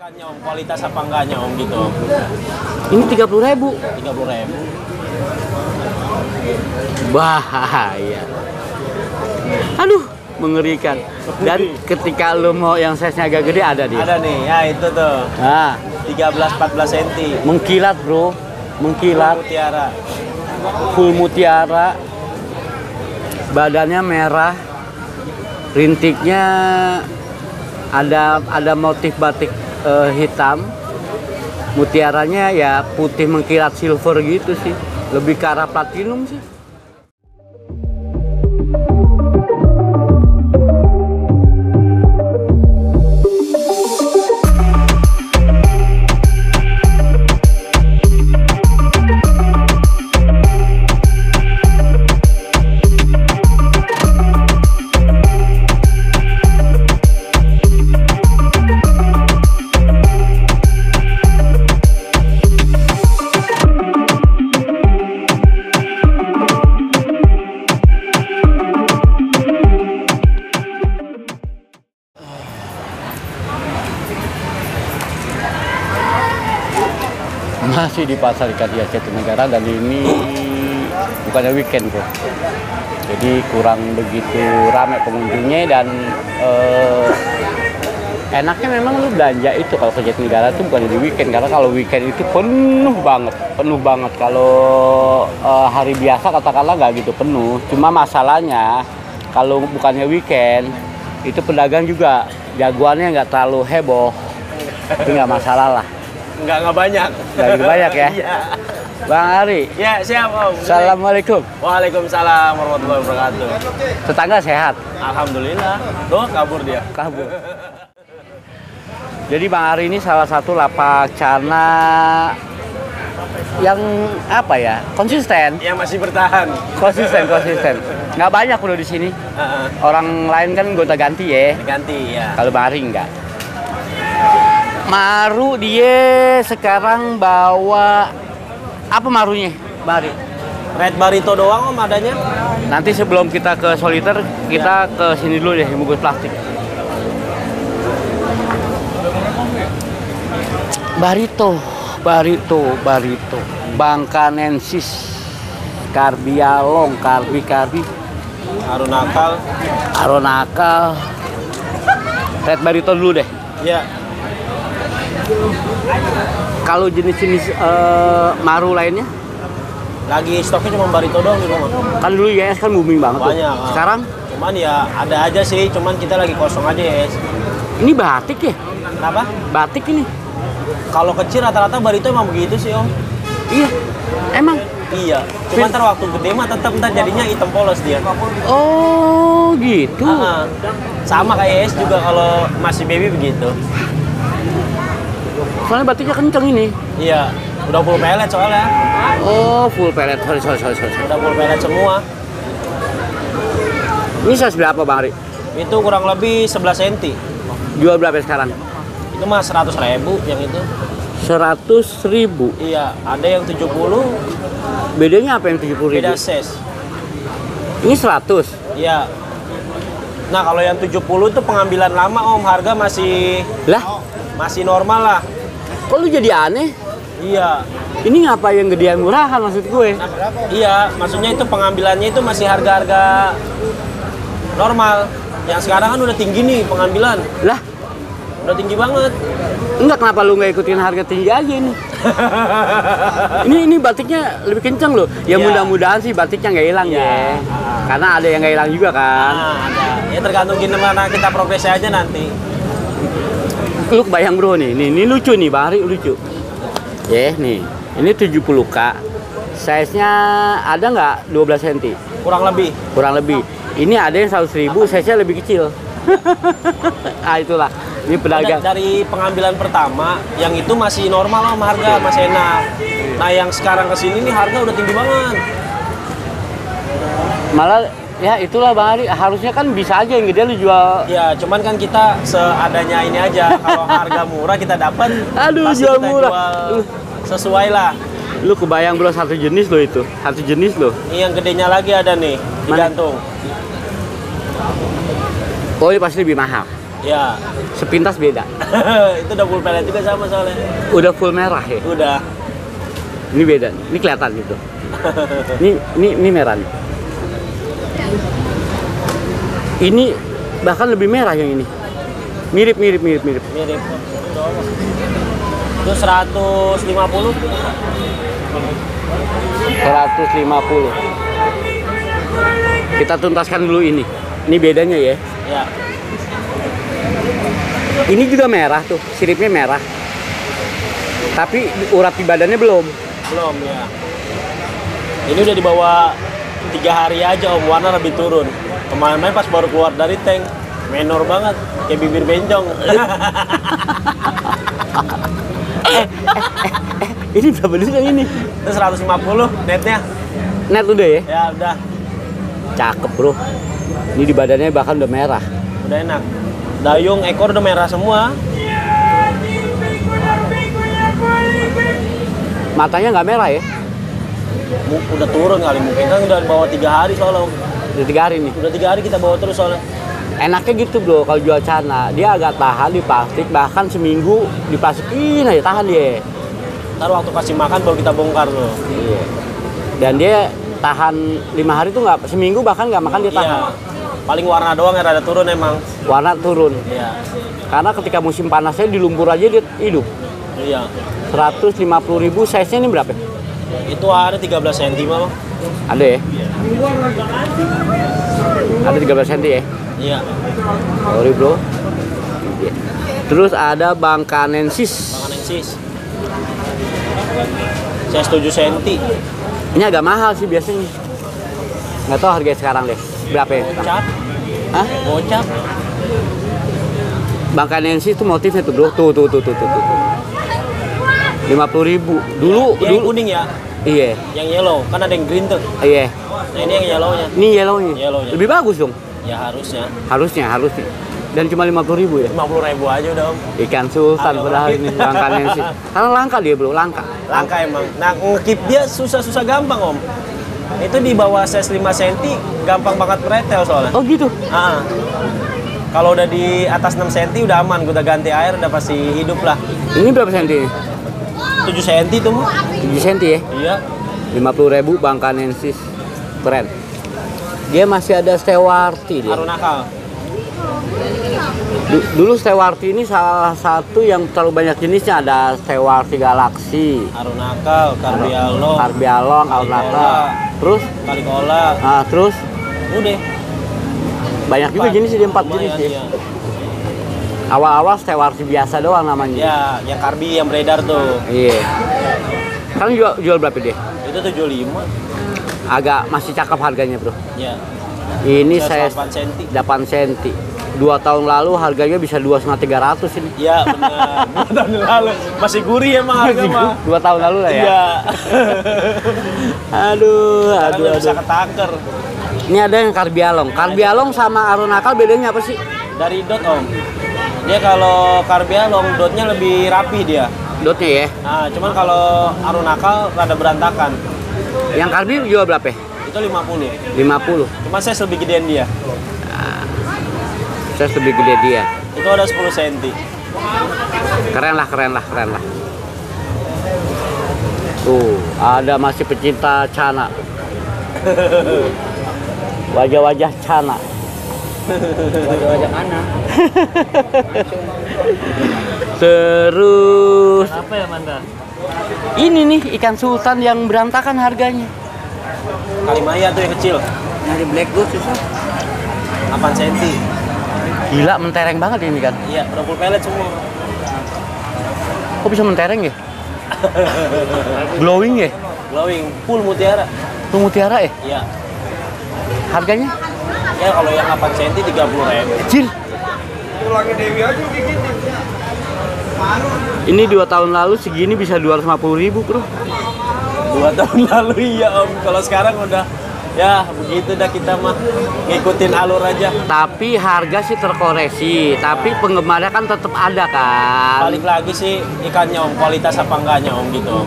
Ikannya om, kualitas apa enggaknya om gitu? Ini 30 ribu. 30 ribu. Bahaya. Aduh, mengerikan. Dan ketika lu mau yang size-nya agak gede ada dia. Ada nih, ya itu tuh. Nah, 13-14 cm. mengkilat bro, mengkilat. Mutiara. full mutiara badannya merah rintiknya ada ada motif batik eh, hitam. Mutiaranya ya putih mengkilat silver gitu sih. Lebih ke arah platinum sih di pasar ikan hias Jatinegara dan ini bukannya weekend bro. Jadi kurang begitu ramai pengunjungnya dan eh, enaknya memang lu belanja itu kalau ke Jatinegara itu bukan di weekend. Karena kalau weekend itu penuh banget penuh banget. Kalau eh, hari biasa katakanlah nggak gitu penuh. Cuma masalahnya kalau bukannya weekend itu pedagang juga jagoannya nggak terlalu heboh. Itu nggak masalah lah Enggak, enggak banyak. Nggak gitu banyak ya? Iya. Bang Ari Ya, siap om. Assalamualaikum Waalaikumsalam warahmatullahi wabarakatuh. tetangga sehat Alhamdulillah. Tuh kabur dia. kabur jadi Bang Ari ini salah satu lapak cana yang apa ya konsisten Yang masih bertahan. konsisten konsisten nggak banyak bro di sini Heeh. orang lain kan gonta ganti ya Ganti ya. kalau Bang Ari enggak Maru dia sekarang bawa apa marunya Bang Ari Red Barito doang om adanya. Nanti sebelum kita ke soliter, kita ke sini dulu deh, bungkus plastik. Barito, barito, barito. Bangkanensis, karbialong, karbi, karbi, Harun Akal. aronakal. Red barito dulu deh. Ya. Kalau jenis-jenis eh, maru lainnya, Lagi stoknya cuma Barito doang di rumah. kan dulu YS kan booming banget tuh. Banyak, ah. Sekarang Cuman ya ada aja sih, cuman kita lagi kosong aja ya. ini batik ya, Kenapa? batik ini. Kalau kecil rata-rata Barito emang begitu sih om. Iya, emang. Iya. Cuma ntar waktu gede mah tetap ntar jadinya hitam polos dia. Oh gitu. Ah, ah. Sama kayak es juga kalau masih baby begitu. Soalnya batiknya kenceng ini. Iya. Udah full pelet soalnya. Oh full pelet. Sorry sorry sorry sorry. Udah full pelet semua. Ini size berapa bang Ari? Itu kurang lebih 11 cm. Jual berapa sekarang? Itu mah 100 ribu yang itu. 100 ribu. Iya. Ada yang 70 Bedanya apa yang 70 ribu? beda size. Ini 100. Iya. Nah kalau yang 70 itu pengambilan lama om harga masih Lah, masih normal lah. Kok lu jadi aneh? Iya. Ini ngapa yang gedean murahan maksud gue? Iya, maksudnya itu pengambilannya itu masih harga-harga normal. Yang sekarang kan udah tinggi nih pengambilan, Lah, udah tinggi banget. enggak kenapa lu nggak ikutin harga tinggi aja ini? ini ini batiknya lebih kenceng loh. Ya Iya. mudah-mudahan sih batiknya nggak hilang Iya. ya. Karena ada yang nggak hilang juga kan. Nah, ada. Ya tergantung gimana kita progresi aja nanti. Lu kebayang bro nih, nih, ini lucu nih Bang Ari lucu. Ya nih, ini 70k. Size-nya ada nggak 12 cm? Kurang lebih. Kurang lebih. Ini ada yang 100 ribu, size-nya lebih kecil. ah itulah, ini Da- pedagang. dari pengambilan pertama, yang itu masih normal om harga, masih enak. Nah yang sekarang ke sini nih harga udah tinggi banget. Malah ya itulah Bang Ari, harusnya kan bisa aja yang gede lu jual. Ya, cuman kan kita seadanya ini aja. Kalau harga murah kita dapat, Aduh, pasti jual kita murah. jual sesuai lah. Lu kebayang bro satu jenis lo itu, satu jenis lo. Ini yang gedenya lagi ada nih, Mana? digantung. Oh ini pasti lebih mahal. Ya, Sepintas beda. itu udah full pellet juga sama soalnya. Udah full merah ya. Udah. Ini beda. Ini kelihatan gitu. Ini ini ini merah nih. Ini bahkan lebih merah yang ini. Mirip mirip mirip mirip. Mirip. Itu 150. 150. Kita tuntaskan dulu ini. Ini bedanya ya. Ya. Ini juga merah tuh, siripnya merah. Tapi urat di badannya belum. Belum ya. Ini udah dibawa tiga hari aja om warna lebih turun. Kemarin pas baru keluar dari tank, menor banget, kayak bibir bencong. Ini berapa dulu yang ini? Itu 150 netnya. Net udah ya? Ya udah, Cakep bro. Ini di badannya bahkan udah merah. udah enak. Dayung ekor udah merah semua. Matanya nggak merah ya? Udah turun kali mungkin kan udah bawa tiga hari soalnya. Udah tiga hari nih. Udah tiga hari kita bawa terus soalnya. Enaknya gitu bro, kalau jual cana, dia agak tahan di plastik, bahkan seminggu diplastikin aja tahan dia. Ntar waktu kasih makan baru kita bongkar tuh. Iya. Dan dia tahan lima hari tuh nggak seminggu bahkan nggak makan dia tahan. Iya. Paling warna doang yang rada turun emang. Warna turun. Iya. Karena ketika musim panasnya di lumpur aja dia hidup. Iya. 150.000 ribu size-nya ini berapa? Itu ada 13 cm. Bang. Ada ya? Ada 13 cm ya? Iya. Sorry bro. Iya. Terus ada bangkanensis. Bangkanensis. Saya 7 cm. Ini agak mahal sih biasanya. Nggak tahu harganya sekarang deh. Berapa ya? Gocap. Hah? Gocap. Bangkanensis itu motifnya tuh bro. Tuh tuh tuh tuh tuh. tuh. 50 ribu. Dulu, yang dulu. kuning ya. Iya, Yang yellow. Kan ada yang green tuh. iya. Nah ini yang yellownya. Ini yellownya. Yellownya. Lebih bagus dong. Ya harusnya. Harusnya, harusnya. Dan cuma 50 ribu ya. 50 ribu aja udah om. Ikan sultan Agak padahal ini it. bangkanensis. Karena langka dia bro, langka. Langka emang. Nah ngekip dia susah-susah gampang om. Itu di bawah size 5 cm gampang banget pretel soalnya. Oh gitu. Ah. Kalau udah di atas 6 cm udah aman, udah ganti air udah pasti hidup lah. Ini berapa senti? 7 cm tuh Mu. 7 senti ya. Iya. 50 ribu bangkanensis. Keren. Dia masih ada stewarti dia. Arunakal. Du- dulu stewarti ini salah satu yang terlalu banyak jenisnya ada stewarti galaksi, Arunakal, Karbialo, Karbialong, Alnata. Terus Kalikola. ah, terus Udah. banyak juga jenis dia empat jenis ya. Iya. Awal-awal stewarti biasa doang namanya. Ya, yang Karbi yang beredar tuh. Iya. Sekarang jual, jual berapa dia? Itu 75. Agak masih cakep harganya bro. Ya. Ini saya 8 cm. 8 cm. Dua tahun lalu harganya bisa dua setengah tiga ratus ini. Iya benar. Dua tahun lalu masih gurih emang harga mah. Dua tahun lalu lah ya. Iya. Aduh, Sekarang aduh, udah bisa aduh. ketaker Ini ada yang karbialong. Karbialong sama arunakal bedanya apa sih? dari dot om. Dia kalau Karbialong dotnya lebih rapi dia. Dotnya ya. Nah, cuman kalau Arunakal rada berantakan. Yang karbi jual berapa? Itu 50. 50. Cuman saya lebih gedean dia. Saya lebih gede dia. Itu ada 10 cm. Keren lah, keren lah, keren lah. Tuh, ada masih pecinta cana. Wajah-wajah cana. Wajah-wajah mana? Terus Apa ya Manda? ini nih ikan sultan yang berantakan harganya. Kalimaya tuh yang kecil. Dari black gold susah. 8 cm. Gila mentereng banget ini kan. Iya, udah full pellet semua. Kok bisa mentereng ya? Glowing ya? Glowing, full mutiara. Tuh mutiara ya? Iya. Harganya Ya kalau yang 8 cm 30 ribu. kecil. Ini dua tahun lalu segini bisa 250 ribu bro. Dua tahun lalu iya om. Kalau sekarang udah ya begitu dah kita mah ngikutin alur aja. Tapi harga sih terkoreksi, tapi penggemarnya kan tetap ada kan. Balik lagi sih ikannya om, kualitas apa enggaknya om gitu.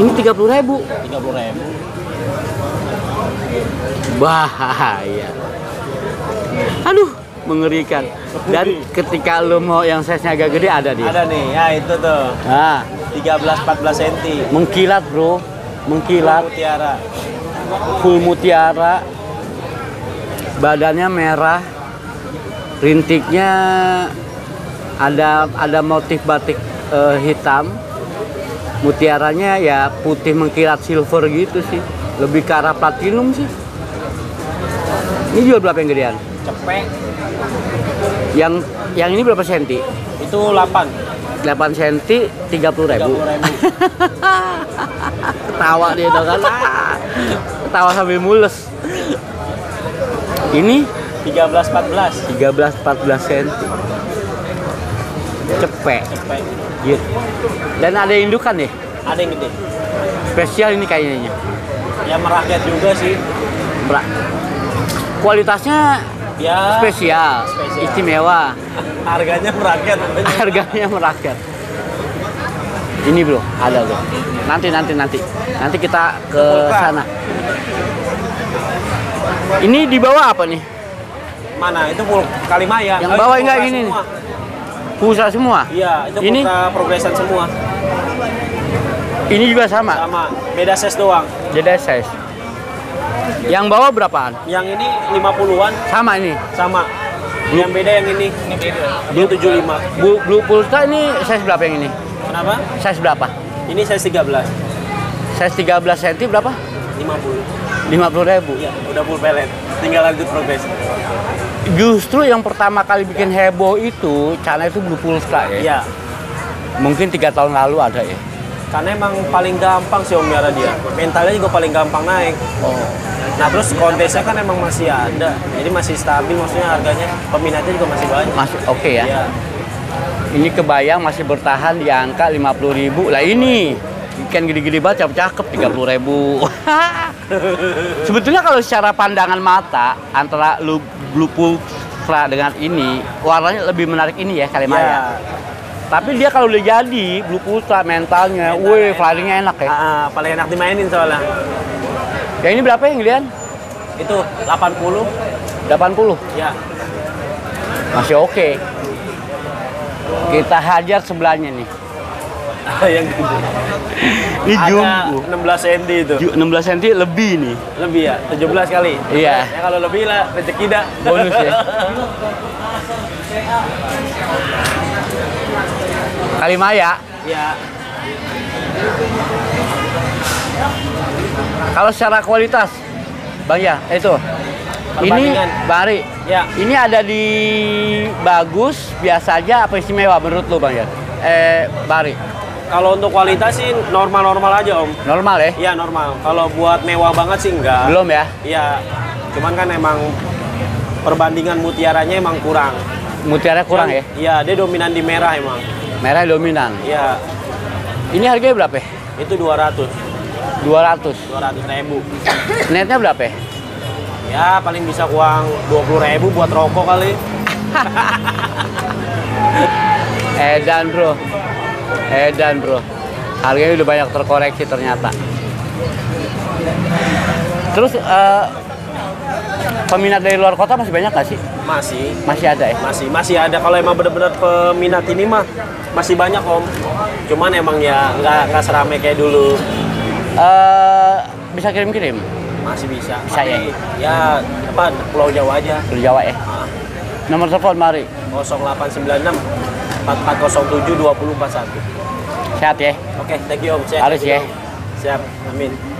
Ini 30 ribu. 30 ribu. Bahaya. Aduh, mengerikan. Dan ketika lu mau yang size-nya agak gede ada dia. Ada nih, ya itu tuh. Nah, 13-14 cm. mengkilat bro, mengkilat, Mutiara. full mutiara, badannya merah, rintiknya ada ada motif batik eh, hitam, mutiaranya ya putih mengkilat silver gitu sih, lebih ke arah platinum sih. Ini jual berapa yang gedean? Cepek. Yang yang ini berapa senti? Itu 8. 8 senti 30 ribu. 30.000. Ketawa dia dong kan. Ketawa sambil mules. Ini 13-14. 13-14 senti. Cepek. Cepek. Gitu. Dan ada indukan nih. Ada yang gede. Spesial ini kayaknya. Ya merakyat juga sih. Bra. Kualitasnya Ya. spesial, Spesial. istimewa, Harganya merakyat. harganya merakyat. Ini bro, ada bro. Nanti nanti nanti, nanti kita ke sana. Ini di bawah apa nih? Mana? Itu full Kalimaya. Yang Oh, bawah enggak ini semua. Pulsa semua. Iya, itu Ini? progresan semua. Ini juga sama. Sama. Beda size doang. Beda size. Yang bawah berapaan? Yang ini 50-an Sama ini. sama. Yang beda yang ini. Ini beda. Dia 75. Blue, Blue Pulsa ini size berapa yang ini? Kenapa? Size berapa? Ini size 13. Size 13 cm berapa? 50. 50 ribu. Iya, udah full pelet. Tinggal lanjut progres. Justru yang pertama kali bikin heboh itu, Cana itu Blue Pulsa ya. Iya. Mungkin tiga tahun lalu ada ya. Karena emang paling gampang sih Om Miara dia. Mentalnya juga paling gampang naik. Oh. Nah terus kontesnya kan emang masih ada. Jadi masih stabil maksudnya harganya. Peminatnya juga masih banyak. Masih oke ya. Iya. Ini kebayang masih bertahan di angka 50 ribu. Lah ini ikan gede-gede banget, cakep-cakep 30 ribu. Sebetulnya kalau secara pandangan mata antara lu Blue dengan ini warnanya lebih menarik ini ya. Kalimaya. Tapi dia kalau udah jadi Blue Pulsa mentalnya, wih flyingnya enak ya. Ah, paling enak dimainin soalnya. Yang ini berapa yang Gilian? Itu 80 80. ya. Masih oke. Kita hajar sebelahnya nih. yang gede. Ini Ada jumbo. 16 cm itu. Ju- 16 cm lebih nih. Lebih ya, 17 kali. Iya. Ya kalau lebih lah rezeki dah. Bonus ya. Kalimaya. ya. Kalau secara kualitas, Bang ya, itu. Ini. Bari. Ya. Ini ada di bagus, biasa aja apa istimewa menurut lu Bang ya? Eh, Bari. Kalau untuk kualitas sih normal-normal aja Om. Normal ya? Iya normal. Kalau buat mewah banget sih enggak. Belum ya? Iya. Cuman kan emang perbandingan mutiaranya emang kurang. Mutiara kurang ya? Iya, dia dominan di merah emang. Merah dominan. Iya, Ini harganya berapa ya? itu 200. 200. 200 ribu. Netnya berapa ya? Ya, paling bisa uang 20 ribu buat rokok kali. Edan bro. Edan bro. Harganya udah banyak terkoreksi ternyata. Terus eh, peminat dari luar kota masih banyak nggak sih? Masih, Masih ada ya? masih, masih ada. Kalau emang bener-bener peminat ini mah masih banyak om. Cuman emang ya nggak nggak seramai kayak dulu. Eh, bisa kirim-kirim Masih bisa. Bisa ya? Tapi, Ya, apa Pulau Jawa aja. ke Jawa ya. Ah, Nomor telepon mari. 0896 4407 2041. Sehat ya. Oke, thank you Om. Sehat, Harus ya. Om. Siap, amin.